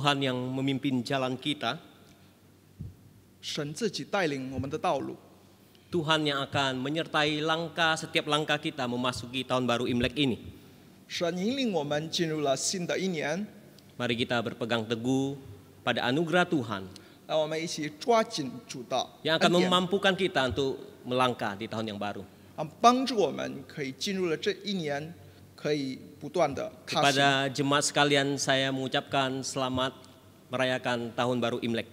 Tuhan yang memimpin jalan kita, 神自己带领我们的道路。 Tuhan yang akan menyertai langkah setiap langkah kita memasuki tahun baru Imlek ini. 神引领我们进入了新的一年， Mari kita berpegang teguh pada anugerah Tuhan 让我们一起抓紧主道， yang akan 恩典 memampukan kita untuk melangkah di tahun yang baru. 啊，帮助我们可以进入了这一年，可以不断的踏实。 kepada jemaat sekalian saya mengucapkan selamat merayakan tahun baru Imlek.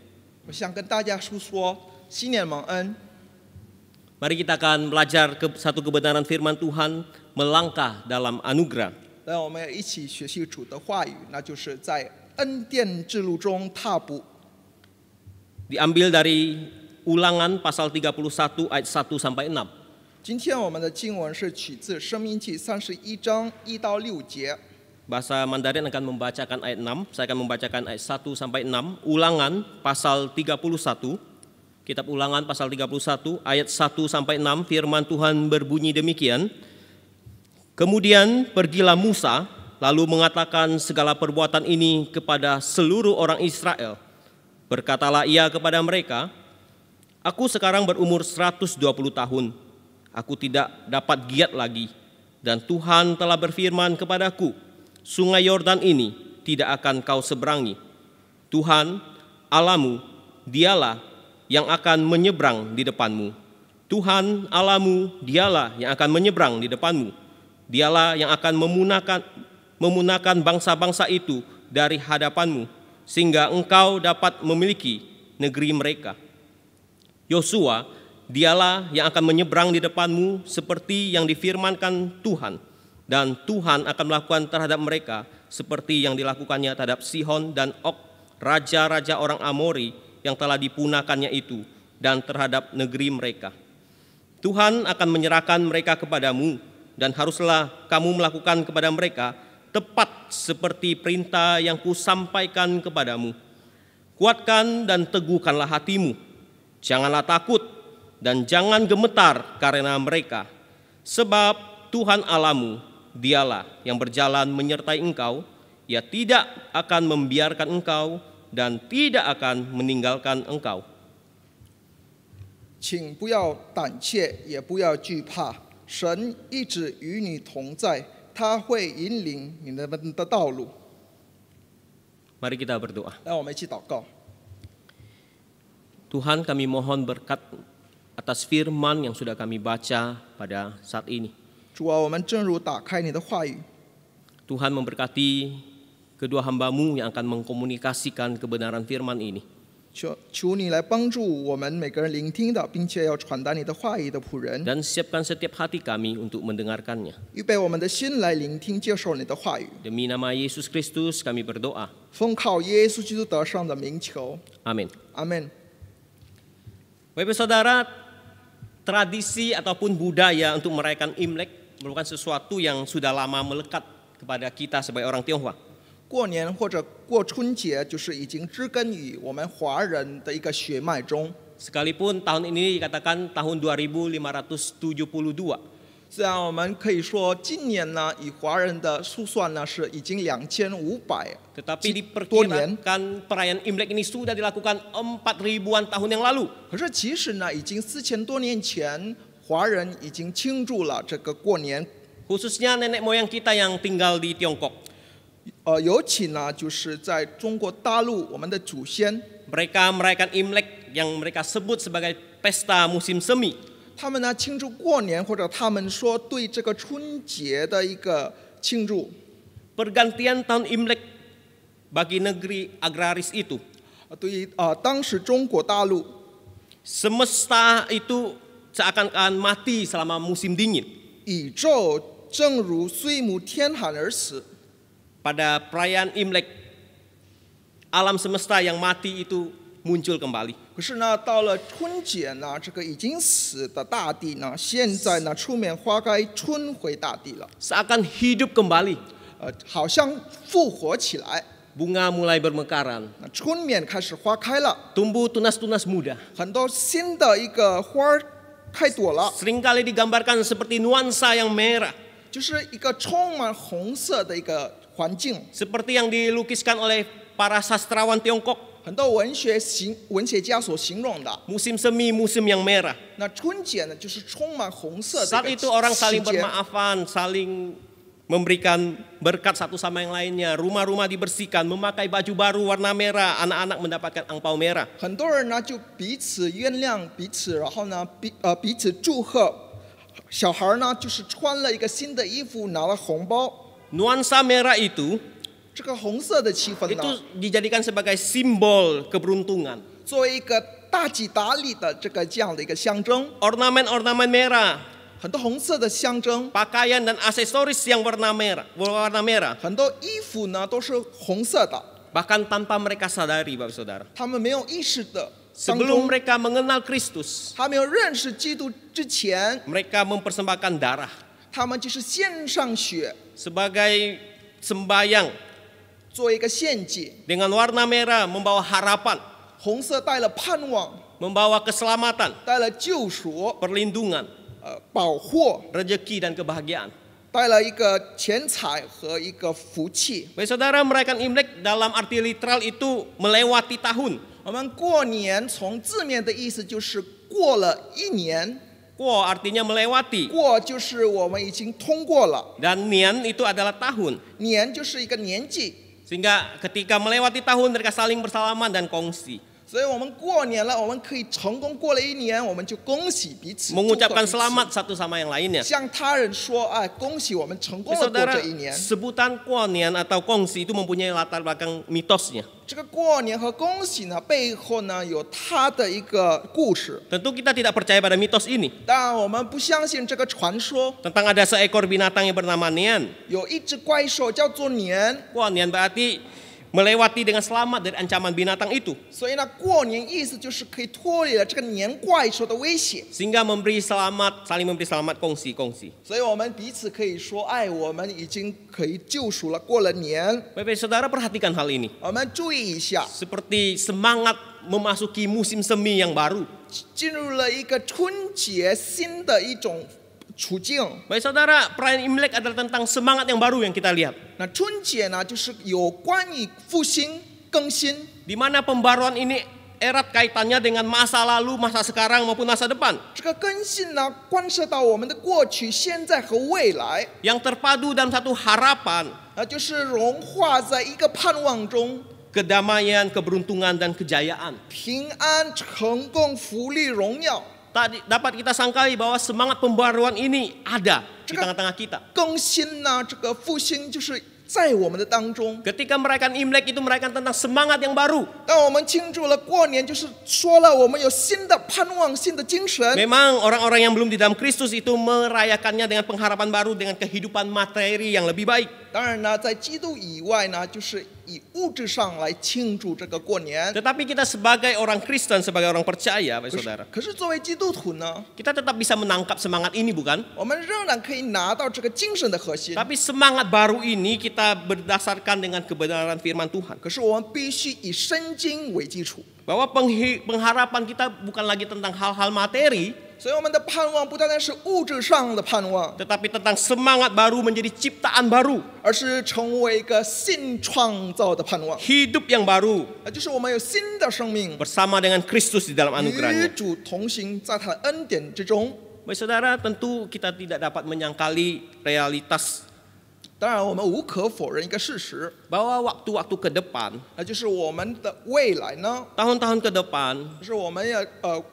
Mari kita akan belajar ke satu kebenaran firman Tuhan melangkah dalam anugerah. Diambil dari ulangan pasal 31 ayat 1 sampai 6. 今天我们的经文是取自《生命记》三十一章一到六节。 Bahasa Mandarin akan membacakan ayat 6, saya akan membacakan ayat 1 sampai 6. Ulangan pasal 31. Kitab Ulangan pasal 31 ayat 1 sampai 6 firman Tuhan berbunyi demikian. Kemudian pergilah Musa lalu mengatakan segala perbuatan ini kepada seluruh orang Israel. Berkatalah ia kepada mereka, Aku sekarang berumur 120 tahun. Aku tidak dapat giat lagi. Dan Tuhan telah berfirman kepadaku, Sungai Yordan ini tidak akan kau seberangi. Tuhan, Alamu, dialah yang akan menyeberang di depanmu. Tuhan, Alamu, dialah yang akan menyeberang di depanmu. Dialah yang akan memunahkan, memunahkan bangsa-bangsa itu dari hadapanmu, sehingga engkau dapat memiliki negeri mereka. Yosua, dialah yang akan menyeberang di depanmu seperti yang difirmankan Tuhan. Dan Tuhan akan melakukan terhadap mereka seperti yang dilakukannya terhadap Sihon dan Ok, raja-raja orang Amori yang telah dipunahkannya itu, dan terhadap negeri mereka. Tuhan akan menyerahkan mereka kepadamu, dan haruslah kamu melakukan kepada mereka tepat seperti perintah yang kusampaikan kepadamu. Kuatkan dan teguhkanlah hatimu, janganlah takut dan jangan gemetar karena mereka, sebab Tuhan Alamu, dialah yang berjalan menyertai engkau, ia tidak akan membiarkan engkau dan tidak akan meninggalkan engkau. 请不要胆怯，也不要惧怕，神一直与你同在，他会引领你们的道路。 Mari kita berdoa. 让我们一起祷告。 Tuhan kami mohon berkat atas firman yang sudah kami baca pada saat ini. 主啊，我们正如打开你的话语， Tuhan memberkati kedua hambamu yang akan mengkomunikasikan kebenaran firman ini. 求求你来帮助我们每个人聆听的，并且要传达你的话语的仆人， Dan siapkan setiap hati kami untuk mendengarkannya. 预备我们的心来聆听、接受你的话语。 Demi nama Yesus Kristus kami berdoa. 奉靠耶稣基督得胜的名求， Amin. 阿门。 Bapak Saudara, tradisi ataupun budaya untuk merayakan Imlek merupakan sesuatu yang sudah lama melekat kepada kita sebagai orang Tionghoa. 过年或者过春节，就是已经植根于我们华人的一个血脉中。 Sekalipun tahun ini dikatakan tahun 2572, 虽然我们可以说今年呢，以华人的数算呢是已经两千五百 tetapi 多年， diperkirakan perayaan Imlek ini sudah dilakukan 4000-an tahun yang lalu. 可是其实呢，已经四千多年前，华人已经庆祝了这个过年。 Khususnya nenek moyang kita yang tinggal di Tiongkok. 呃，尤其呢，就是在中国大陆，我们的祖先 Mereka merayakan Imlek yang mereka sebut sebagai pesta musim semi. 他们呢庆祝过年，或者他们说对这个春节的一个庆祝。Pergantian tahun Imlek bagi negeri agraris itu 呃对于呃当时中国大陆 semesta itu seakan-akan mati selama musim dingin. 宇宙正如岁暮天寒而死。Pada perayaan Imlek alam semesta yang mati itu muncul kembali. 可是呢，到了春节呢，这个已经死的大地呢，现在呢出面花开，春回大地了， Seakan hidup kembali. 呃，好像复活起来。 Bunga mulai bermekaran, 那春面开始花开了， tumbuh tunas-tunas muda. 很多新的一个花儿开朵了， Seringkali digambarkan seperti nuansa yang merah, 就是一个充满红色的一个环境， seperti yang dilukiskan oleh para sastrawan Tiongkok 很多文学形文学家所形容的。 musim semi musim yang merah 那春节呢，就是充满红色的 saat 一 itu 个 orang 时 saling 间。 bermaafan saling memberikan berkat satu sama yang lainnya rumah-rumah dibersihkan memakai baju baru warna merah anak-anak mendapatkan angpau merah 很多人呢就彼此原谅彼此，然后呢彼呃彼此祝贺。小孩呢就是穿了一个新的衣服，拿了红包。 nuansa merah itu 这个红色的气氛 itu 呢， dijadikan sebagai simbol keberuntungan 作为一个大吉大利的这个这样的一个象征， ornamen-ornamen merah 很多红色的象征， pakaian dan aksesoris yang warna merah warna merah 很多衣服呢都是红色的， bahkan tanpa mereka sadari Bapak Saudara 他们没有意识的当 sebelum 中， mereka mengenal Kristus 他没有认识基督之前， mereka mempersembahkan darah 他们就是献上血， sebagai sembayang 做一个献祭。 dengan warna merah membawa harapan 红色带了盼望， membawa keselamatan 带了救赎， perlindungan 呃，保护， rezeki dan kebahagiaan 带了一个钱财和一个福气。 Baik saudara merayakan Imlek dalam arti literal itu melewati tahun 我们过年从字面的意思就是过了一年， Wo artinya melewati 过就是我们已经通过了， dan nian itu adalah tahun 年就是一个年纪， Sehingga ketika melewati tahun mereka saling bersalaman dan kongsi 所以我们过年了，我们可以成功过了一年，我们就恭喜彼此， mengucapkan 祝贺彼此 selamat satu sama yang lainnya 向他人说，哎，恭喜我们成功 Baik 了过 saudara 这一年。 sebutan kuanian atau kongsi itu mempunyai latar belakang mitosnya 这个过年和恭喜呢，背后呢有它的一个故事。 tentu kita tidak percaya pada mitos ini 当然，我们不相信这个传说， tentang ada seekor binatang yang bernama nian 有一只怪兽叫做年， kuanian berarti melewati dengan selamat dari ancaman binatang itu 所以呢，过年意思就是可以脱离了这个年怪兽的威胁， sehingga memberi selamat saling memberi selamat kongsi kongsi 所以我们彼此可以说，哎，我们已经可以救赎了，过了年。 Bapak saudara perhatikan hal ini 我们注意一下， seperti semangat memasuki musim semi yang baru 进入了一个春节新的一种 处境。 Baik saudara, perayaan Imlek adalah tentang semangat yang baru yang kita lihat. 那春节呢，就是有关于复兴、更新， Di mana pembaruan ini erat kaitannya dengan masa lalu, masa sekarang maupun masa depan. 这个更新呢，关涉到我们的过去、现在和未来， Yang terpadu dalam satu harapan, 啊，就是融化在一个盼望中， kedamaian, keberuntungan, dan kejayaan. 平安、成功、福利、荣耀。 tadi dapat kita sangkali bahwa semangat pembaruan ini ada di tengah-tengah kita. Ketika merayakan Imlek itu merayakan tentang semangat yang baru. Memang orang-orang yang belum di dalam Kristus itu merayakannya dengan pengharapan baru dengan kehidupan materi yang lebih baik. 当然呢，在基督以外呢，就是以物质上来庆祝这个过年。 Tetapi kita sebagai orang Kristen, sebagai orang percaya, Bapak 可是 saudara, 可是作为基督徒呢， kita tetap bisa menangkap semangat ini bukan? 我们仍然可以拿到这个精神的核心。 Tapi semangat baru ini kita berdasarkan dengan kebenaran firman Tuhan. 可是我们必须以圣经为基础， Bahwa penghi- pengharapan kita bukan lagi tentang hal-hal materi, 所以我们的盼望不单单是物质上的盼望， tetapi tentang semangat baru menjadi ciptaan baru, 而是成为一个新创造的盼望， hidup yang baru 啊，就是我们有新的生命， bersama dengan Kristus di dalam 与 anugerahnya. 主同行，在他的恩典之中。 Baik saudara, tentu kita tidak dapat menyangkali realitas 当然，我们无可否认一个事实， bahwa waktu-waktu ke depan, 那就是我们的未来呢， tahun-tahun ke depan, 就是我们要呃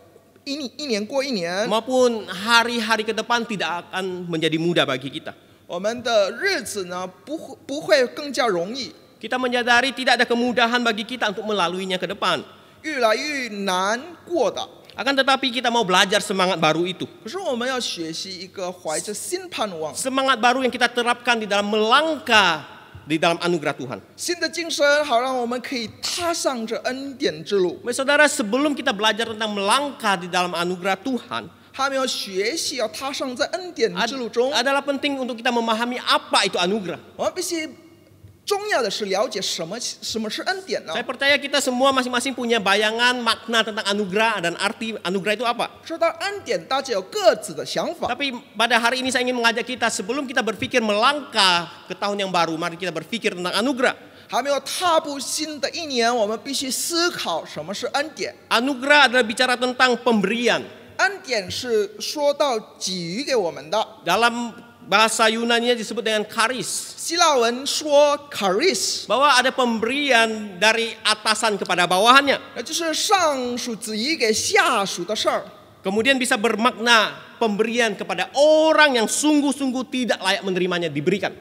一年一年过一年， maupun hari-hari ke depan tidak akan menjadi mudah bagi kita. 我们的日子呢不会不会更加容易， Kita menyadari tidak ada kemudahan bagi kita untuk melaluinya ke depan. 越来越难过的。 akan tetapi kita mau belajar semangat baru itu. Semangat baru yang kita terapkan di dalam melangkah di dalam anugerah Tuhan. Saudara, sebelum kita belajar tentang melangkah di dalam anugerah Tuhan, adalah penting untuk kita memahami apa itu anugerah. 我们必须重要的是了解什么什么是恩典呢？ Saya percaya kita semua masing-masing punya bayangan makna tentang anugerah dan arti anugerah itu apa. 说到恩典，大家有各自的想法。 Tapi pada hari ini saya ingin mengajak kita sebelum kita berpikir melangkah ke tahun yang baru, mari kita berpikir tentang anugerah. 还没有踏步新的一年，我们必须思考什么是恩典。 Anugerah adalah bicara tentang pemberian. 恩典是说到给予给我们的， Dalam bahasa Yunani nya disebut dengan karis. karis bahwa ada pemberian dari atasan kepada bawahannya. Kemudian bisa bermakna pemberian kepada orang yang sungguh-sungguh tidak layak menerimanya diberikan.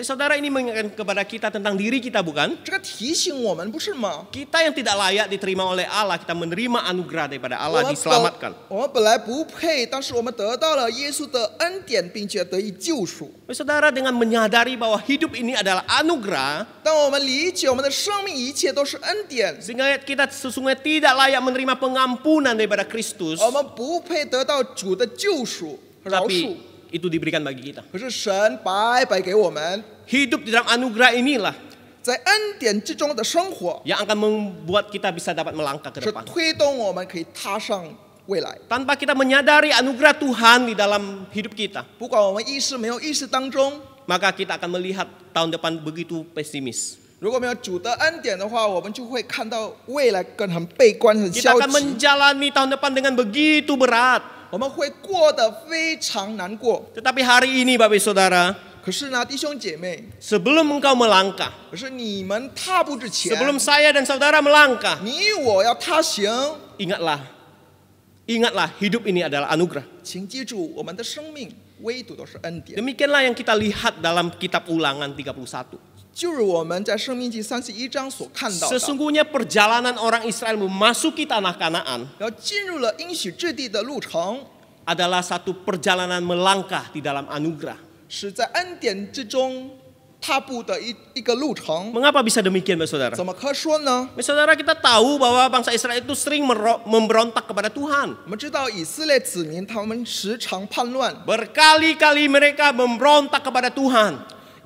Saudara ini mengingatkan kepada kita tentang diri kita bukan? Kita yang tidak layak diterima oleh Allah, kita menerima anugerah daripada Allah diselamatkan. Saudara dengan menyadari bahwa hidup ini adalah anugerah. Sehingga kita sesungguhnya tidak layak menerima pengampunan daripada Kristus, 我们不配得到主的救赎饶恕 tapi。itu diberikan bagi kita. 可是神白白给我们， Hidup di dalam anugerah inilah 在恩典之中的生活， yang akan membuat kita bisa dapat melangkah ke 是 depan. 推动我们可以踏上未来。 Tanpa kita menyadari anugerah Tuhan di dalam hidup kita, 不管我们意识没有意识当中， maka kita akan melihat tahun depan begitu pesimis. 如果没有主的恩典的话，我们就会看到未来更很悲观、很 Kita 消 akan 极， menjalani tahun depan dengan begitu berat. 我们会过得非常难过。 Tetapi hari ini Bapak Ibu Saudara, 可是呢，弟兄姐妹， sebelum engkau melangkah, 可是你们踏步之前， sebelum saya dan saudara melangkah, 你我要踏行， ingatlah, ingatlah hidup ini adalah anugerah. 请记住，我们的生命唯独都是恩典。 Demikianlah yang kita lihat dalam kitab ulangan 31. 就是我们在《生命记》三十一章所看到的， Sesungguhnya perjalanan orang Israel memasuki tanah Kanaan 然后进入了应许之地的路程， adalah satu perjalanan melangkah di dalam anugerah. 是在恩典之中踏步的一一个路程。 Mengapa bisa demikian, Bapak Saudara? 怎么可说呢？ Bapak Saudara, kita tahu bahwa bangsa Israel itu sering mero- memberontak kepada Tuhan. 我们知道以色列子民他们时常叛乱， Berkali-kali mereka memberontak kepada Tuhan.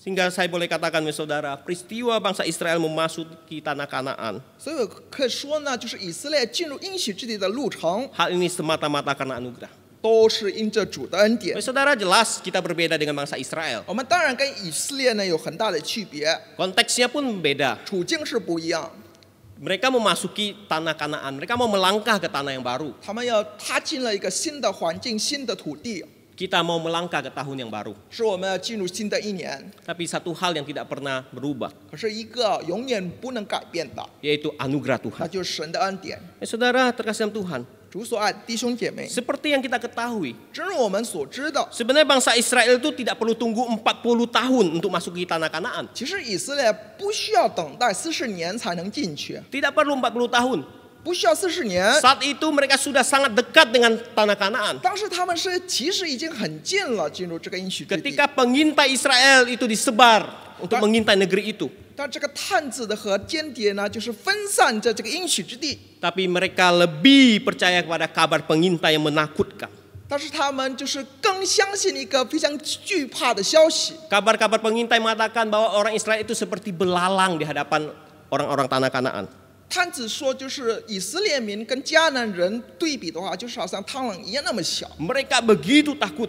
Sehingga saya boleh katakan, saudara, peristiwa bangsa Israel memasuki tanah Kanaan. 所以我可以说呢，就是以色列进入应许之地的路程， Hal ini semata-mata karena anugerah. 都是因着主的恩典 Baik,。saudara, jelas kita berbeda dengan bangsa Israel. 我们当然跟以色列呢有很大的区别， Konteksnya pun beda. 处境是不一样。 Mereka memasuki tanah Kanaan. Mereka mau melangkah ke tanah yang baru. 他们要踏进了一个新的环境、新的土地， Kita mau melangkah ke tahun yang baru. Tapi satu hal yang tidak pernah berubah. Yaitu anugerah Tuhan. Ya, saudara terkasih Tuhan. Seperti yang kita ketahui, sebenarnya bangsa Israel itu tidak perlu tunggu 40 tahun untuk masuk ke tanah Kanaan. Tidak perlu 40 tahun. 不需要四十年。 Saat itu mereka sudah sangat dekat dengan tanah Kanaan. 当时他们是其实已经很近了，进入这个应许之地。 Ketika pengintai Israel itu disebar untuk Pak- mengintai negeri itu, 但这个探子的和间谍呢，就是分散在这个应许之地， tapi mereka lebih percaya kepada kabar pengintai yang menakutkan. 但是他们就是更相信一个非常惧怕的消息。 Kabar-kabar pengintai mengatakan bahwa orang Israel itu seperti belalang di hadapan orang-orang tanah Kanaan. 探子说，就是以色列民跟迦南人对比的话，就是好像螳螂一样那么小， Mereka begitu takut.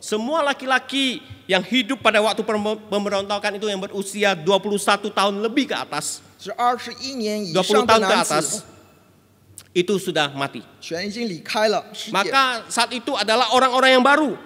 Semua laki-laki yang hidup pada waktu pemberontakan itu yang berusia 21 tahun lebih ke atas, 20 tahun ke atas, itu sudah mati. Maka saat itu adalah orang-orang yang baru.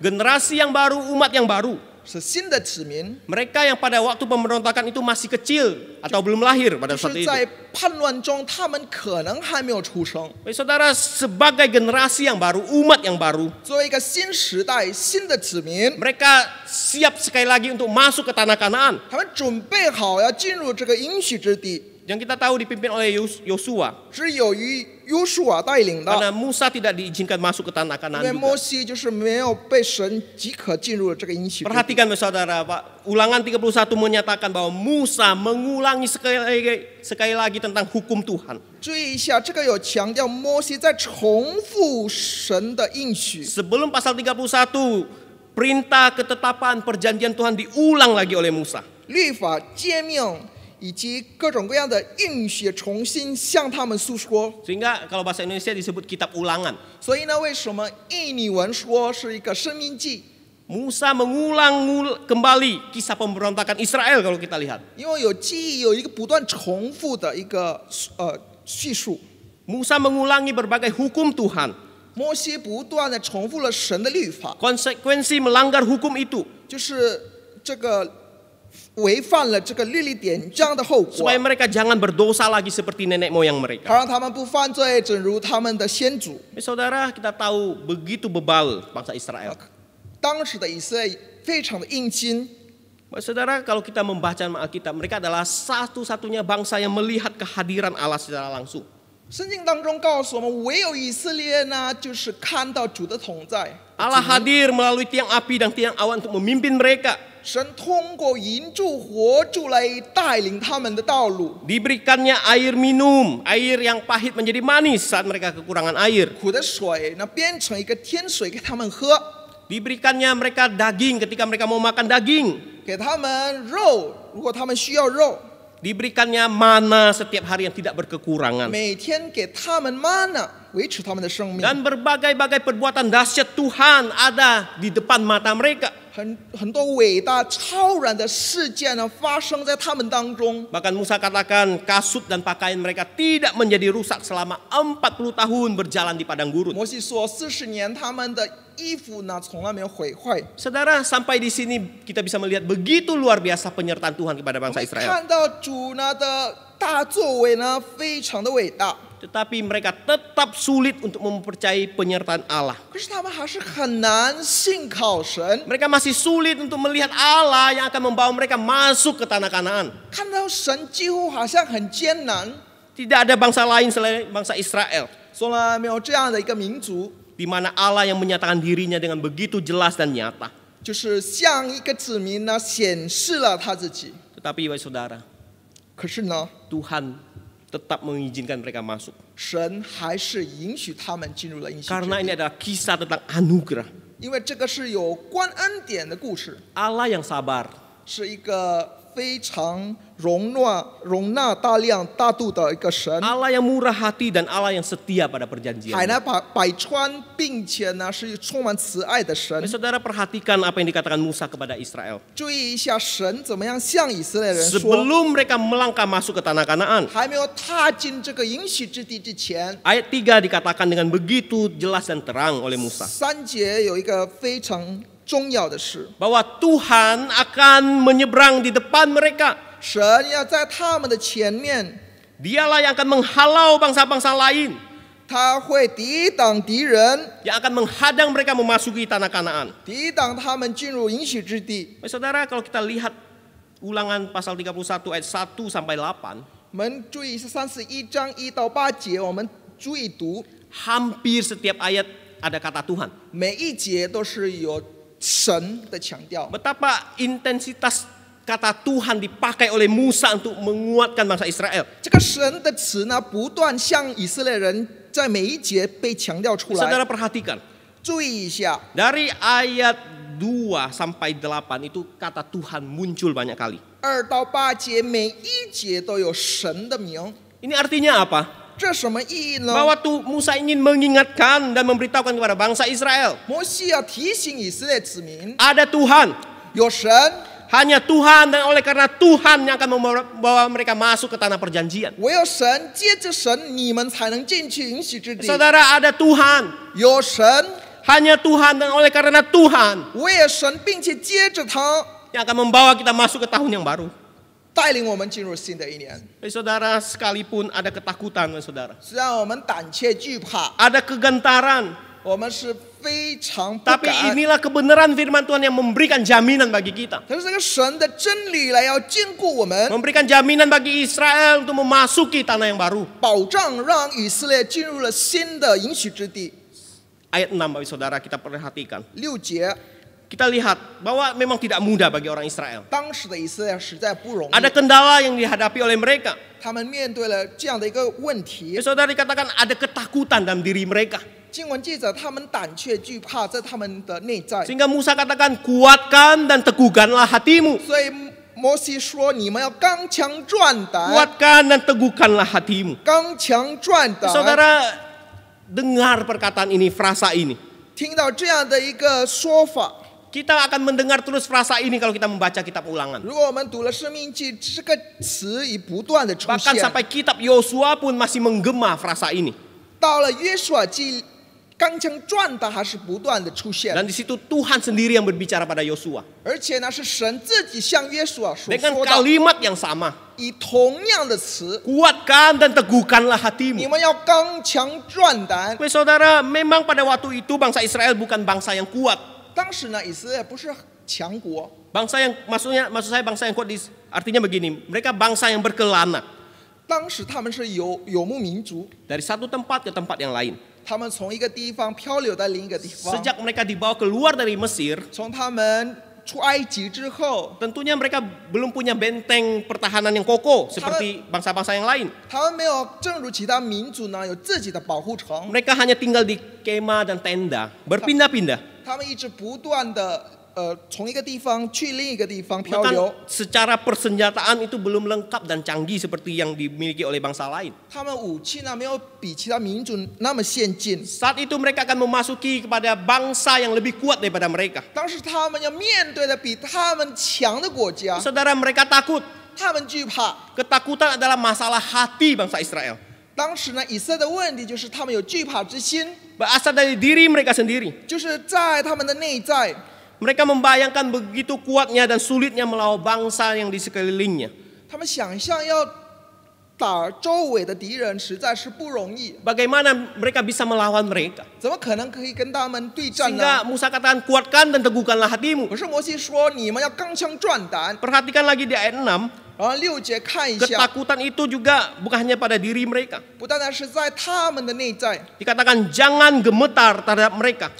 Generasi yang baru, umat yang baru 是新的子民， Mereka yang pada waktu pemberontakan itu masih kecil atau belum lahir pada 就 saat 是 itu. 在叛乱中，他们可能还没有出生。 Baik saudara, sebagai generasi yang baru, umat yang baru, 作为一个新时代、新的子民， mereka siap sekali lagi untuk masuk ke tanah Kanaan. 他们准备好要进入这个应许之地， Yang kita tahu dipimpin oleh Yos- Yosua. 是由于约书亚带领的。 Karena Musa tidak diizinkan masuk ke tanah 因 Kanaan 为摩 juga. 西就是没有被神即可进入这个应许之地。 Perhatikan saudara, Pak. Ulangan 31 menyatakan bahwa Musa mengulangi sekali lagi, sekali lagi tentang hukum Tuhan. 注意一下，这个有强调摩西在重复神的应许。 Sebelum pasal 31, perintah ketetapan perjanjian Tuhan diulang lagi oleh Musa. 律法诫命 以及各种各样的应许重新向他们诉说。 Sehingga kalau bahasa Indonesia disebut kitab ulangan. 所以呢，为什么印尼文说是一个生命记？ Musa mengulang ngul- kembali kisah pemberontakan Israel kalau kita lihat. 因为有记忆，有一个不断重复的一个呃叙述。 Musa mengulangi berbagai hukum Tuhan. 摩西不断的重复了神的律法， Konsekuensi melanggar hukum itu 就是这个 违反了这个律例典章的后果 supaya，mereka jangan berdosa lagi seperti nenek moyang 好 mereka. 让他们不犯罪，正如他们的先祖。 Eh, saudara, kita tahu begitu bebal bangsa Israel. 当时的以色列非常的硬心， Baik, Saudara, kalau kita membaca Alkitab, mereka adalah satu-satunya bangsa yang melihat kehadiran Allah secara langsung. 圣经当中告诉我们，唯有以色列呢，就是看到主的同在。 Allah hadir melalui tiang api dan tiang awan untuk memimpin mereka. 神通过银柱、火柱来带领他们的道路。 Diberikannya air minum, air yang pahit menjadi manis saat mereka kekurangan air. 苦的水呢，变成一个天水给他们喝， Diberikannya mereka daging ketika mereka mau makan daging. 给他们肉，如果他们需要肉， diberikannya mana setiap hari yang tidak berkekurangan. Dan berbagai-bagai perbuatan dahsyat Tuhan ada di depan mata mereka. 很很多伟大超然的事件呢，发生在他们当中。 Bahkan Musa katakan kasut dan pakaian mereka tidak menjadi rusak selama 40 tahun berjalan di padang gurun. 摩西说，四十年他们的衣服呢，从来没有毁坏。 Saudara, sampai di sini kita bisa melihat begitu luar biasa penyertaan Tuhan kepada 我 bangsa 们 Israel. 看到主呢的 大作为呢，非常的伟大。 Tetapi mereka tetap sulit untuk mempercayai penyertaan Allah. 可是他们还是很难信靠神， Mereka masih sulit untuk melihat Allah yang akan membawa mereka masuk ke tanah Kanaan. 看到神几乎好像很艰难， Tidak ada bangsa lain selain bangsa Israel 从来没有这样的一个民族， di mana Allah yang menyatakan dirinya dengan begitu jelas dan nyata. 就是向一个子民呢显示了他自己。 Tetapi wahai saudara, 可是呢， Tuhan tetap mengizinkan mereka masuk. 神还是允许他们进入了应许之 Karena 地 ini adalah kisah tentang anugerah. 因为这个是有关恩典的故事， Allah yang sabar. 是一个 非常容纳容纳大量大度的一个神， Allah yang murah hati dan Allah yang setia pada perjanjian. 海纳百百川，并且呢是充满慈爱的神 Saudara perhatikan apa yang dikatakan Musa kepada Israel. 注意一下，神怎么样向以色列人说？ Sebelum mereka melangkah masuk ke tanah Kanaan. 还没有踏进这个应许之地之前， Ayat 3 dikatakan dengan begitu jelas dan terang oleh Musa. 三节有一个非常 重要的事， Bahwa Tuhan akan menyeberang di depan mereka. 神要在他们的前面， Dialah yang akan menghalau bangsa-bangsa lain. 他会抵挡敌人， Yang akan menghadang mereka memasuki tanah Kanaan. 抵挡他们进入应许之地。 Baik, Saudara kalau kita lihat ulangan pasal 31 ayat 1 sampai 8. 我们注意是三十一章一到八节，我们注意读， Hampir setiap ayat ada kata Tuhan. 每一节都是有 神的强调。 Betapa intensitas kata Tuhan dipakai oleh Musa untuk menguatkan bangsa Israel. 这个神的词呢，不断向以色列人在每一节被强调出来。 Saudara perhatikan. 注意一下， Dari ayat 2 sampai 8 itu kata Tuhan muncul banyak kali. 二到八节每一节都有神的名， Ini artinya apa? 这什么意义呢？ Bahwa tuh Musa ingin mengingatkan dan memberitahukan kepada bangsa Israel. 摩西要提醒以色列子民， Ada Tuhan. 有神， Hanya Tuhan dan oleh karena Tuhan yang akan membawa mereka masuk ke tanah perjanjian. 唯有神，接着神，你们才能进去应许之地。 Saudara ada Tuhan. 有神， Hanya Tuhan dan oleh karena Tuhan 为了神，并且接着他 yang akan membawa kita masuk ke tahun yang baru. 带领我们进入新的一年。 Eh, saudara, sekalipun ada ketakutan, eh, saudara, 虽然我们胆怯惧怕， ada kegentaran, 我们是非常不 tapi 敢。 inilah kebenaran firman Tuhan yang memberikan jaminan bagi kita. 可是这个神的真理来要坚固我们， Memberikan jaminan bagi Israel untuk memasuki tanah yang baru. 保障让以色列进入了新的应许之地。 Ayat 6 bagi saudara kita perhatikan. 六节， Kita lihat bahwa memang tidak mudah bagi orang Israel. 当时的以色列实在不容易， Ada kendala yang dihadapi oleh mereka. 他们面对了这样的一个问题 Ya,。saudara dikatakan ada ketakutan dalam diri mereka. 经文记载，他们胆怯惧怕在他们的内在， Sehingga Musa katakan kuatkan dan teguhkanlah hatimu. 所以摩西说：“你们要刚强壮胆， Kuatkan dan teguhkanlah hatimu. 刚强壮胆。” Saudara dengar perkataan ini, frasa ini. 听到这样的一个说法， Kita akan mendengar terus frasa ini kalau kita membaca kitab ulangan. 如果我们读了《生命记》，这个词已不断的出 Bahkan 现， sampai kitab Yosua pun masih menggema frasa ini. 到了约书亚记，刚强壮胆还是不断的出现， Dan di situ Tuhan sendiri yang berbicara pada Yosua 而且呢是神自己向约书亚所 dengan 说的， kalimat yang sama. 以同样的词， Kuatkan dan teguhkanlah 你 hatimu. 们要刚强壮胆。 Baik saudara, memang pada waktu itu bangsa Israel bukan bangsa yang kuat. 当时呢，以色列不是强国， Bangsa yang maksudnya maksud saya bangsa yang kuat di, artinya begini, mereka bangsa yang berkelana 当时他们是游游牧民族， dari satu tempat ke tempat yang lain. 他们从一个地方漂流到另一个地方。 Sejak mereka dibawa keluar dari Mesir, 从他们 出埃及之后， tentunya mereka belum punya benteng pertahanan yang kokoh seperti bangsa-bangsa yang lain. 他们没有正如其他民族呢有自己的保护城， Mereka hanya tinggal di kemah dan tenda, berpindah-pindah. 他们一直不断的呃从一个地方去另一个地方漂流 Bahkan。secara persenjataan itu belum lengkap dan canggih seperti yang dimiliki oleh bangsa lain. 他们武器呢没有比其他民族那么先进， Saat itu mereka akan memasuki kepada bangsa yang lebih kuat daripada mereka. 当时他们要面对的比他们强的国家， Saudara mereka takut. 他们惧怕。 Ketakutan adalah masalah hati bangsa Israel. 当时呢，以色列的问题就是他们有惧怕之心， Berasal dari diri mereka sendiri. 就是在他们的内在， mereka membayangkan begitu kuatnya dan sulitnya melawan bangsa yang di sekelilingnya. Bagaimana mereka bisa melawan mereka? Sehingga Musa katakan kuatkan dan teguhkanlah hatimu. Perhatikan lagi di ayat 6. Ketakutan itu juga bukan hanya pada diri mereka. Dikatakan jangan gemetar terhadap mereka.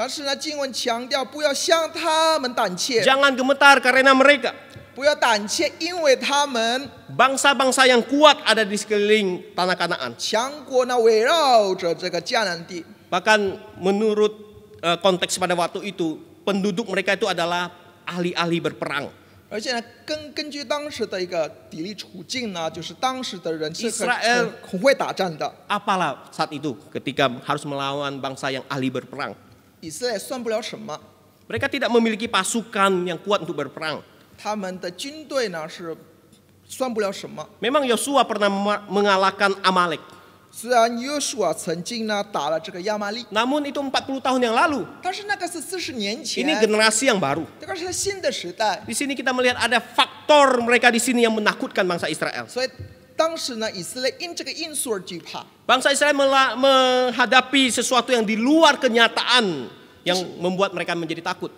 但是呢，经文强调不要向他们胆怯， Jangan gemetar karena mereka. 不要胆怯，因为他们 Bangsa-bangsa yang kuat ada di sekeliling tanah Kanaan. 强国呢围绕着这个迦南地。 Bahkan menurut eh, konteks pada waktu itu, penduduk mereka itu adalah ahli-ahli berperang. 而且呢，根根据当时的一个地理处境呢，就是当时的人是很 Israel 很很会打仗的。 Apalah saat itu ketika harus melawan bangsa yang ahli berperang. 以色列算不了什么， Mereka tidak memiliki pasukan yang kuat untuk berperang. 他们的军队呢是算不了什么。 Memang Yosua pernah mema- mengalahkan Amalek. 虽然约书亚曾经呢打了这个亚玛利， Namun itu 40 tahun yang lalu. 但是那个是四十年前， Ini generasi yang baru. 这个是新的时代， Di sini kita melihat ada faktor mereka di sini yang menakutkan bangsa Israel. 所以 当时呢，以色列因这个因素而惧怕。 Bangsa Israel mela- menghadapi sesuatu yang di luar kenyataan yang membuat mereka menjadi takut.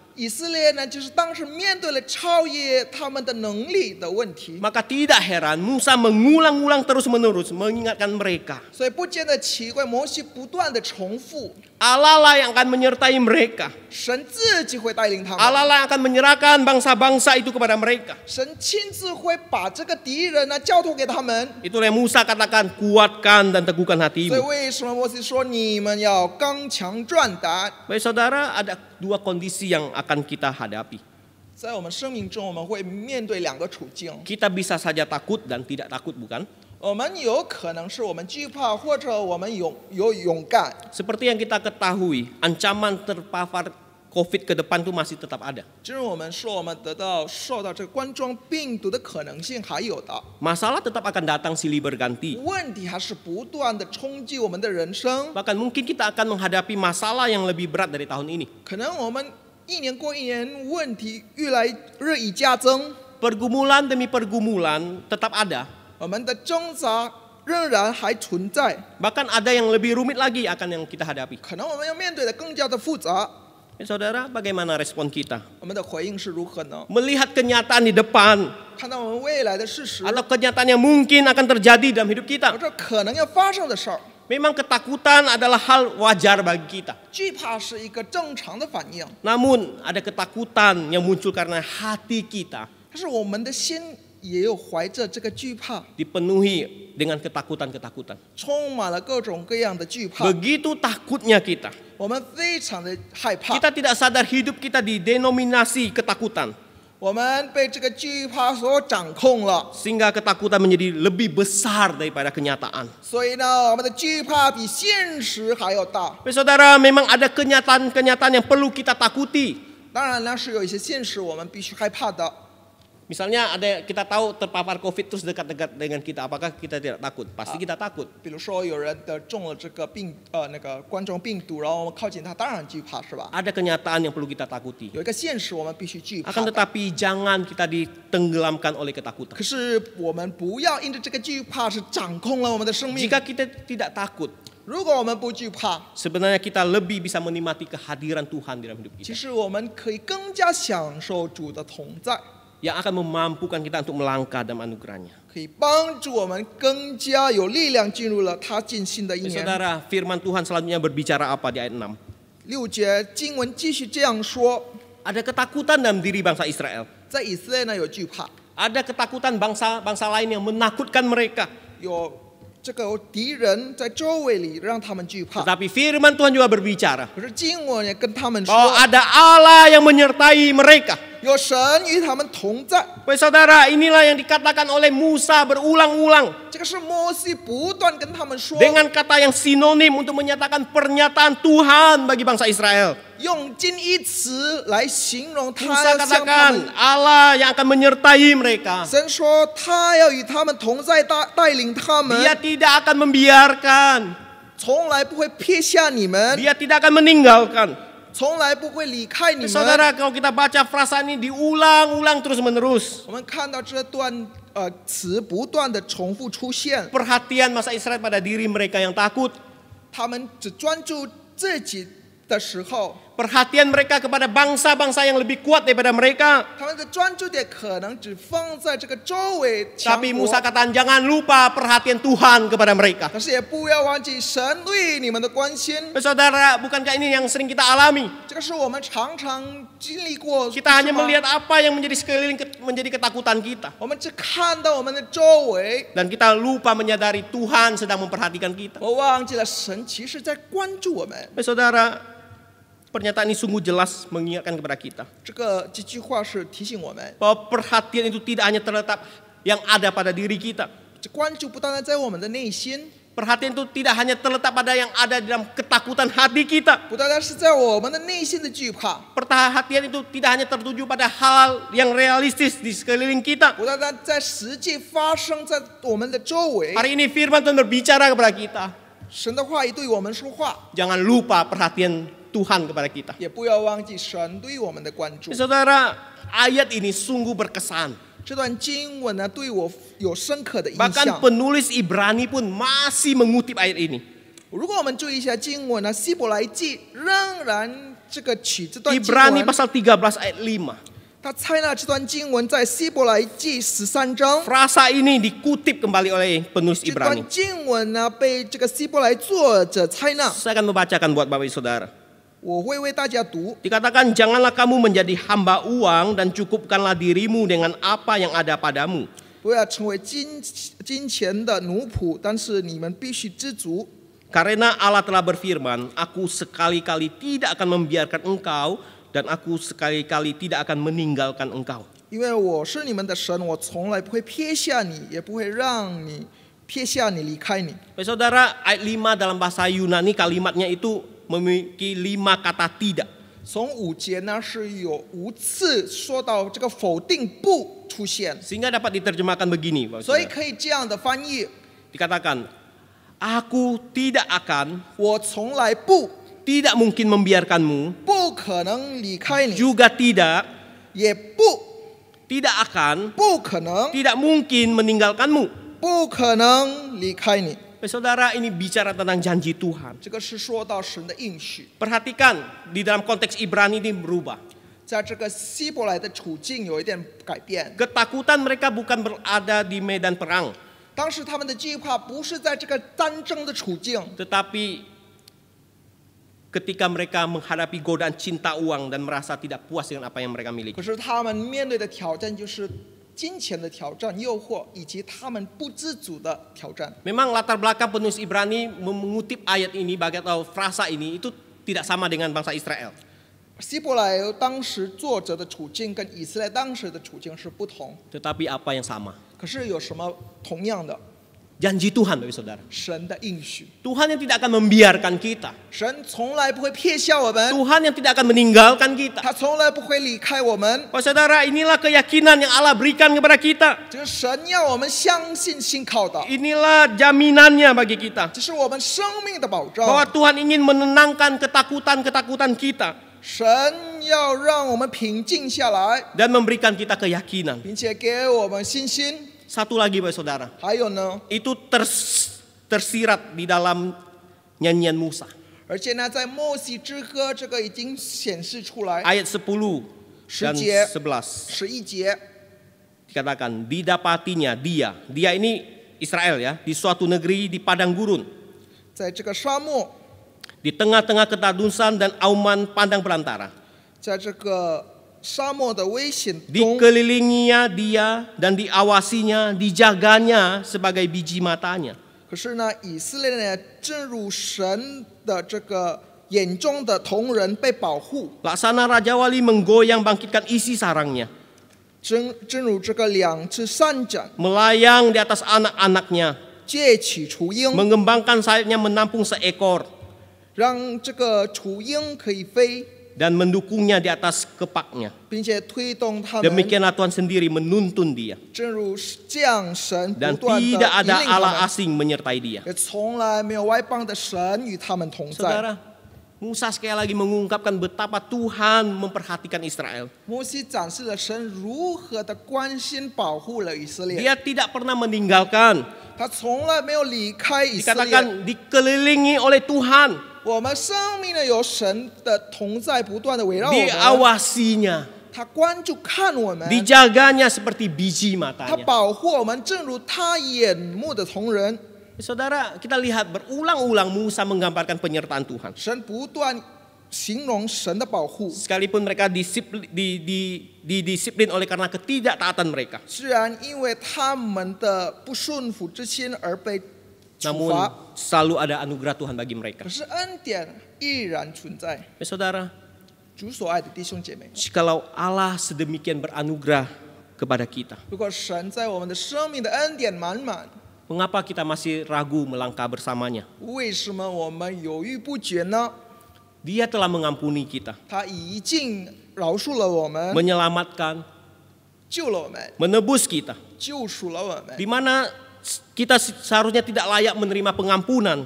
Maka tidak heran Musa mengulang-ulang terus-menerus mengingatkan mereka. Allah lah yang akan menyertai mereka. Allah lah yang akan menyerahkan bangsa-bangsa itu kepada mereka. Yang Musa katakan kuatkan dan teguhkan hatimu. Baik saudara ada dua kondisi yang akan kita hadapi. Kita bisa saja takut dan tidak takut, bukan? Seperti yang kita ketahui, ancaman terpapar COVID ke depan itu masih tetap ada. 正如我们说，我们得到受到这个冠状病毒的可能性还有的， Masalah tetap akan datang silih berganti. 问题还是不断的冲击我们的人生。 Bahkan mungkin kita akan menghadapi masalah yang lebih berat dari tahun ini. 可能我们一年过一年，问题越来日益加增， Pergumulan demi pergumulan tetap ada. 我们的挣扎仍然还存在。 Bahkan ada yang lebih rumit lagi akan yang kita hadapi. 可能我们要面对的更加的复杂。 Eh, saudara, bagaimana respon kita? Melihat kenyataan di depan atau kenyataan yang mungkin akan terjadi dalam hidup kita. Memang ketakutan adalah hal wajar bagi kita. Namun ada ketakutan yang muncul karena hati kita. 也有怀着这个惧怕， dipenuhi dengan ketakutan-ketakutan. 充满了各种各样的惧怕， Begitu takutnya kita. 我们非常的害怕， Kita tidak sadar hidup kita didenominasi ketakutan. 我们被这个惧怕所掌控了， Sehingga ketakutan menjadi lebih besar daripada kenyataan. 所以呢，我们的惧怕比现实还要大。 Tapi saudara, memang ada kenyataan-kenyataan yang perlu kita takuti. 当然呢，是有一些现实我们必须害怕的。 Misalnya ada kita tahu terpapar COVID terus dekat-dekat dengan kita, apakah kita tidak takut? Pasti kita takut. 比如说有人得中了这个病，呃，那个冠状病毒，然后我们靠近他，当然惧怕是吧？ Ada kenyataan yang perlu kita takuti. 有一个现实我们必须惧怕 Akan 的。 tetapi jangan kita ditenggelamkan oleh ketakutan. 可是我们不要因着这个惧怕是掌控了我们的生命。 Jika kita tidak takut, 如果我们不惧怕， sebenarnya kita lebih bisa menikmati kehadiran Tuhan di dalam hidup 其 kita. 实我们可以更加享受主的同在， Yang akan memampukan kita untuk melangkah dalam anugerahnya. 可以帮助我们更加有力量进入了他进新的一 Eh, 年。 Saudara, firman Tuhan selanjutnya berbicara apa di ayat 6? 六节经文继续这样说： Ada ketakutan dalam diri bangsa Israel. 在以色列呢有惧怕， Ada ketakutan bangsa-bangsa lain yang menakutkan mereka. 有这个敌人在周围里让他们惧怕。 Tetapi firman Tuhan juga berbicara 可是经文也跟他们 bahwa 说， ada Allah yang menyertai mereka. Saudara, inilah yang dikatakan oleh Musa berulang-ulang. Dengan kata yang sinonim untuk menyatakan pernyataan Tuhan bagi bangsa Israel. Katakan Allah yang akan menyertai mereka. Dia tidak akan membiarkan. Dia tidak akan meninggalkan. 从来不会离开你们。 Saudara, kalau kita baca frasa ini diulang-ulang terus-menerus. 我们看到这段呃词不断的重复出现， Perhatian masa Israel pada diri mereka yang takut. 他们只专注自己的时候， perhatian mereka kepada bangsa-bangsa yang lebih kuat daripada mereka. Tapi Musa katakan jangan lupa perhatian Tuhan kepada mereka. Saudara, bukankah ini yang sering kita alami? Kita hanya melihat apa yang menjadi sekeliling menjadi ketakutan kita. Dan kita lupa menyadari Tuhan sedang memperhatikan kita. Saudara, Pernyataan ini sungguh jelas mengingatkan kepada kita. Bahwa perhatian itu tidak hanya terletak yang ada pada diri kita. Perhatian itu tidak hanya terletak pada yang ada dalam ketakutan hati kita. Perhatian itu tidak hanya tertuju pada hal yang realistis di sekeliling kita. Hari ini firman Tuhan berbicara kepada kita. Jangan lupa perhatian Tuhan kepada kita. 也不要忘记神对我们的关注。 Saudara, ayat ini sungguh berkesan. 这段经文呢，对我有深刻的印 Bahkan 象。 penulis Ibrani pun masih mengutip ayat ini. 如果我们注意一下经文呢，希伯来记仍然这个取这段经 Ibrani 文， pasal 13 ayat 5. 他采纳这段经文在希伯来记十三章。 Frasa ini dikutip kembali oleh penulis 这段 Ibrani. 经文呢，被这个希伯来作者采纳， Saya akan membacakan buat Bapak Ibu Saudara. Dikatakan janganlah kamu menjadi hamba uang dan cukupkanlah dirimu dengan apa yang ada padamu. Karena Allah telah berfirman, aku sekali-kali tidak akan membiarkan engkau dan aku sekali-kali tidak akan meninggalkan engkau. Saudara, ayat 5 dalam bahasa Yunani kalimatnya itu memiliki lima kata tidak. 从五节呢是有无次说到这个否定不出现， Sehingga dapat diterjemahkan begini, Bapak 所以 Saudara. 可以这样的翻译： Dikatakan, aku tidak akan, 我从来不 tidak mungkin membiarkanmu, 不可能离开你， juga tidak, 也不 tidak akan, 不可能 tidak mungkin meninggalkanmu. 不可能离开你。 Eh, Saudara, ini bicara tentang janji Tuhan. 这个是说到神的应许， Perhatikan, di dalam konteks Ibrani ini berubah. 在这个希伯来的处境有一点改变。 Ketakutan mereka bukan berada di medan perang, 当时他们的计划不是在这个战争的处境， tetapi ketika mereka menghadapi godaan cinta uang dan merasa tidak puas dengan apa yang mereka 可 miliki. 是他们面对的挑战就是 金钱的挑战、诱惑，以及他们不自主的挑战。 Memang latar belakang penulis Ibrani mengutip ayat ini bagi atau frasa ini itu tidak sama dengan bangsa Israel. 希伯来当时作者的处境跟以色列当时的处境是不同， Tetapi apa yang sama? 可是有什么同样的？ Janji Tuhan Bapak Saudara. 神的应许， Tuhan yang tidak akan membiarkan kita. 神从来不会撇下我们， Tuhan yang tidak akan meninggalkan kita. 他从来不会离开我们。 Bapak Saudara, inilah keyakinan yang Allah berikan kepada kita. 这是神要我们相信、信靠的， Inilah jaminannya bagi kita. 这是我们生命的保 Bahwa 障。 Tuhan ingin menenangkan ketakutan-ketakutan kita 神要让我们平静下来， dan memberikan kita keyakinan. 并且给我们信心。 Satu lagi Bapak Saudara, 还有呢， itu ters- tersirat di dalam nyanyian Musa. 而且呢，在莫西之歌这个已经显示出来， Ayat 10 dan 10 11十一节， dikatakan didapatinya dia. Dia ini Israel ya, di suatu negeri di padang gurun, 在这个沙漠， di tengah-tengah ketadusan dan auman pandang belantara. 在这个沙漠的危险中， Dikelilinginya dia dan diawasinya, dijaganya sebagai biji matanya. 可是呢，以色列呢，正如神的这个眼中的同人被保护， Laksana Raja Wali menggoyang bangkitkan isi sarangnya. 正正如这个两只扇展 Melayang di atas anak-anaknya. 借起雏鹰， Mengembangkan sayapnya menampung seekor. 让这个雏鹰可以飞， dan mendukungnya di atas kepaknya. Demikianlah Tuhan sendiri menuntun dia. Dan tidak ada Allah asing menyertai dia. Saudara, Musa sekali lagi mengungkapkan betapa Tuhan memperhatikan Israel. Dia tidak pernah meninggalkan. Dikatakan dikelilingi oleh Tuhan. 我们生命呢有神的同在，不断的围绕我们， Diawasinya. 他关注看我们， Dijaganya seperti biji 他 matanya. 保护我们，正如他眼目的同人。 Saudara, kita lihat berulang-ulang Musa menggambarkan penyertaan Tuhan. 神不断形容神的保护， Sekalipun mereka disipli- di, di, didisiplin oleh karena ketidaktaatan mereka. 虽然因为他们的不顺服之心而被处 namun selalu ada anugerah Tuhan bagi mereka. Ya, saudara, kalau Allah sedemikian beranugerah kepada kita, mengapa kita masih ragu melangkah bersamanya? Dia telah mengampuni kita, menyelamatkan, menebus kita, di mana kita seharusnya tidak layak menerima pengampunan.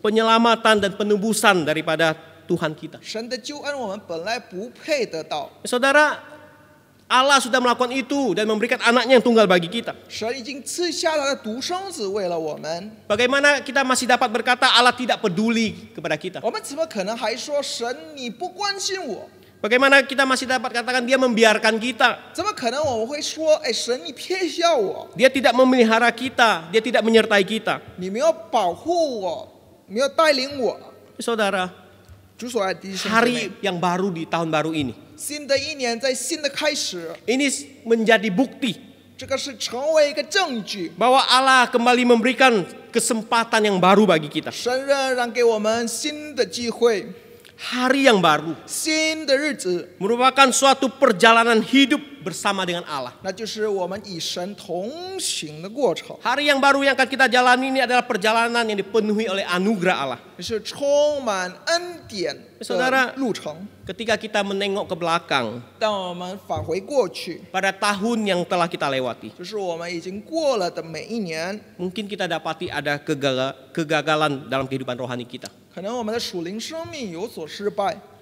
Penyelamatan dan penebusan daripada Tuhan kita. Saudara, Allah sudah melakukan itu dan memberikan anaknya yang tunggal bagi kita. Bagaimana kita masih dapat berkata Allah tidak peduli kepada kita? Bagaimana kita masih dapat katakan dia membiarkan kita? Dia tidak memelihara kita, dia tidak menyertai kita. Saudara, hari yang baru di tahun baru ini. Ini menjadi bukti bahwa Allah kembali memberikan kesempatan yang baru bagi kita hari yang baru. Sin merupakan suatu perjalanan hidup bersama dengan Allah. Hari yang baru yang akan kita jalani ini adalah perjalanan yang dipenuhi oleh anugerah Allah. Saudara, ketika kita menengok ke belakang pada tahun yang telah kita lewati mungkin kita dapati ada kegagalan dalam kehidupan rohani kita.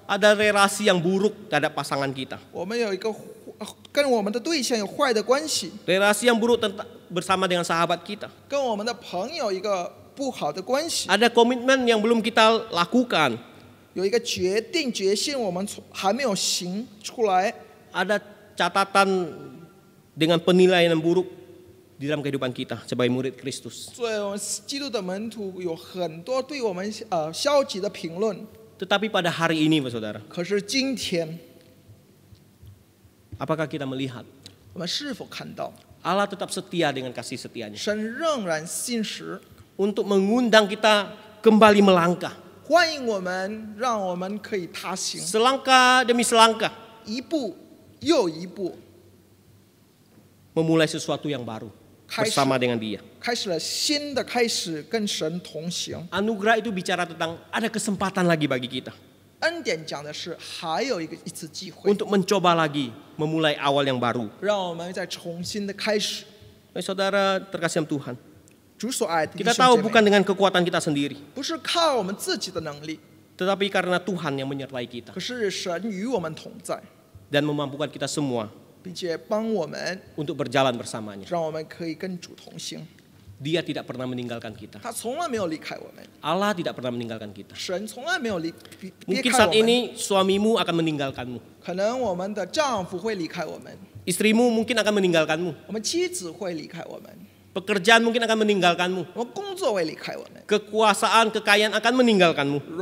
ada relasi yang buruk terhadap pasangan kita. 我们有一个跟我们的对象有坏的关系， Relasi yang buruk tentang bersama dengan sahabat kita. 跟我们的朋友一个不好的关系， Ada komitmen yang belum kita lakukan. 有一个决定决心，我们从还没有行出来， Ada catatan dengan penilaian yang buruk di dalam kehidupan kita sebagai murid Kristus. 所以我们基督的门徒有很多对我们呃消极的评论。 Tetapi pada hari ini, saudara, 可是今天， Apakah kita melihat? Allah tetap setia dengan kasih setianya. Untuk mengundang kita kembali melangkah. Selangkah demi selangkah. Memulai sesuatu yang baru bersama dengan dia. Anugerah itu bicara tentang ada kesempatan lagi bagi kita. 恩典讲的是还有一个一次机会， untuk mencoba lagi memulai awal yang baru. 让我们再重新的开始。 Eh, saudara terkasih dalam Tuhan, 主所爱的弟 kita 兄 tahu 姐妹 bukan dengan kekuatan kita sendiri, 不是靠我们自己的能力， tetapi karena Tuhan yang menyertai kita 可是神与我们同在， dan memampukan kita semua 并且帮我们， untuk berjalan bersamanya. 让我们可以跟主同行。 Dia tidak pernah meninggalkan kita. Allah tidak pernah meninggalkan kita. Mungkin saat ini suamimu akan meninggalkanmu. Istrimu mungkin akan meninggalkanmu. Pekerjaan mungkin akan meninggalkanmu. Kekuasaan, kekayaan akan meninggalkanmu.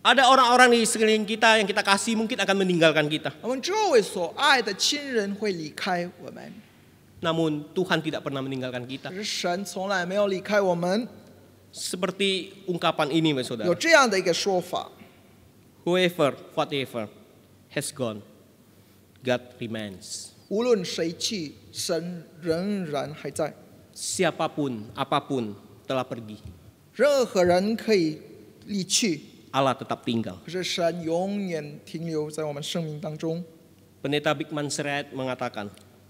Ada orang-orang di sekeliling kita yang kita kasih mungkin akan meninggalkan kita. Namun Tuhan tidak pernah meninggalkan kita. 可是神从来没有离开我们。 Seperti ungkapan ini, Bapak 有 saudara. 这样的一个说法： Whoever, whatever has gone, God remains. 无论谁去，神仍然还在。 Siapapun, apapun telah pergi, 任何人可以离去， Allah tetap tinggal. 可是神永远停留在我们生命当中。 Pendeta Bigman Sirait mengatakan,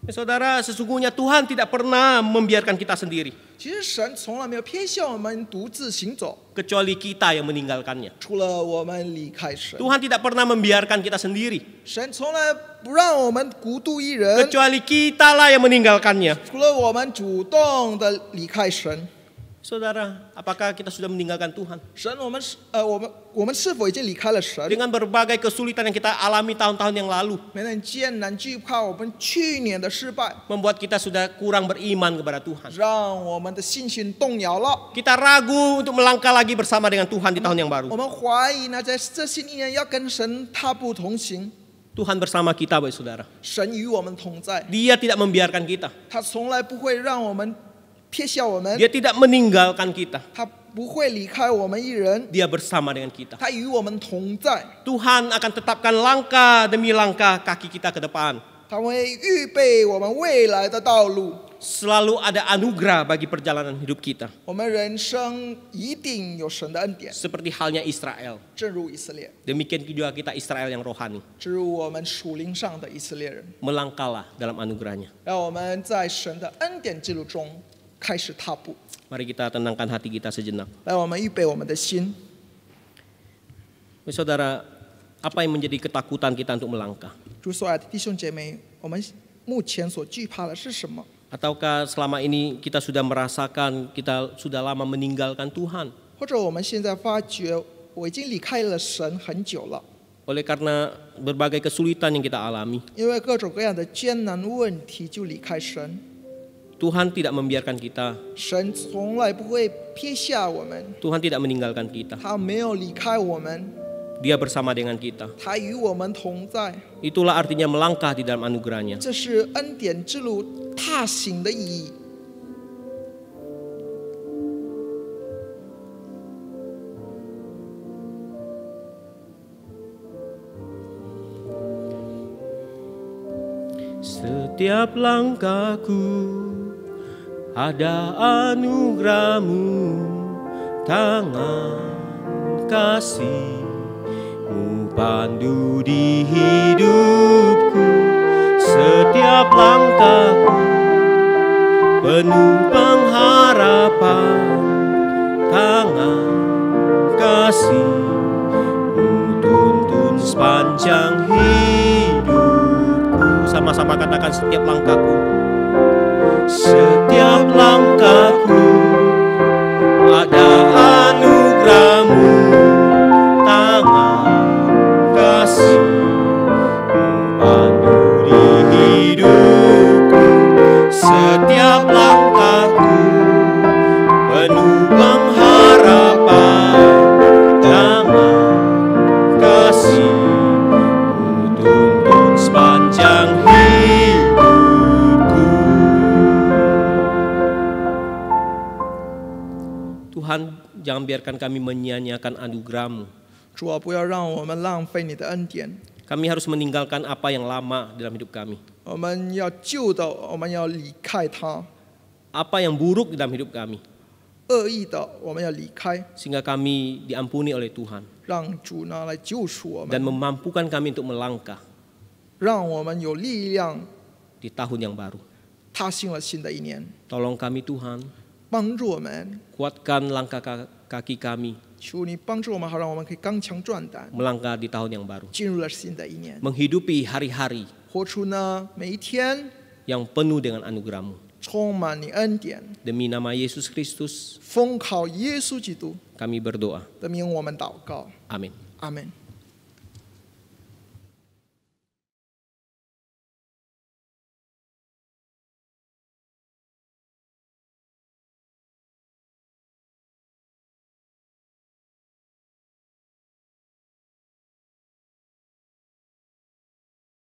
Ya, saudara, sesungguhnya Tuhan tidak pernah membiarkan kita sendiri. Kecuali kita yang meninggalkannya. Tuhan tidak pernah membiarkan kita sendiri. Kecuali kitalah yang meninggalkannya. Saudara, apakah kita sudah meninggalkan Tuhan? Dengan berbagai kesulitan yang kita alami tahun-tahun yang lalu. Membuat kita sudah kurang beriman kepada Tuhan. Kita ragu untuk melangkah lagi bersama dengan Tuhan di tahun yang baru. Tuhan bersama kita, baik saudara. Dia tidak membiarkan kita. 他从来不会让我们撇下我们， Dia tidak meninggalkan kita. 他不会离开我们一人， Dia bersama dengan kita. 他与我们同在， Tuhan akan tetapkan langkah demi langkah kaki kita ke depan. 他会预备我们未来的道路。 Selalu ada anugerah bagi perjalanan hidup kita. 我们人生一定有神的恩典， Seperti halnya Israel. 正如以色列， Demikian juga kita Israel yang rohani. 正如我们属灵上的以色列人。 Melangkahlah dalam anugerahnya. 让我们在神的恩典记录中 开始踏步。 Mari kita tenangkan hati kita sejenak. 来，我们预备我们的心。 Saudara, apa yang menjadi ketakutan kita untuk melangkah? 主所爱的弟兄姐妹，我们目前所惧怕的是什么？ Ataukah selama ini kita sudah merasakan kita sudah lama meninggalkan Tuhan? 或者我们现在发觉我已经离开了神很久了， Oleh karena berbagai kesulitan yang kita alami, 因为各种各样的艰难问题就离开神。 Tuhan tidak membiarkan kita. Tuhan tidak meninggalkan kita. Dia bersama dengan kita. Itulah artinya melangkah di dalam anugerahnya. Setiap langkahku ada anugerahmu Tangan kasihmu pandu di hidupku Setiap langkahku. Penuh pengharapan Tangan kasihmu tuntun sepanjang hidupku. Sama-sama katakan setiap langkahku Setiap langkahku. Ada anugerahmu biarkan kami menyia-nyiakan anugerahmu 主啊，不要让我们浪费你的恩典。 Kami harus meninggalkan apa yang lama dalam hidup kami 我们要旧的，我们要离开它； Apa yang buruk di dalam hidup kami 恶意的，我们要离开， Sehingga kami diampuni oleh Tuhan 让主呢来救赎我 Dan 们， memampukan kami untuk melangkah 让我们有力量 di tahun yang baru 踏进了新的一年。 Tolong kami Tuhan 帮助我们， Kuatkan langkah ka- kaki kami. Melangkah di tahun yang baru. Menghidupi hari-hari yang penuh dengan anugerahmu. Demi nama Yesus Kristus, kami berdoa. Amin. Amin.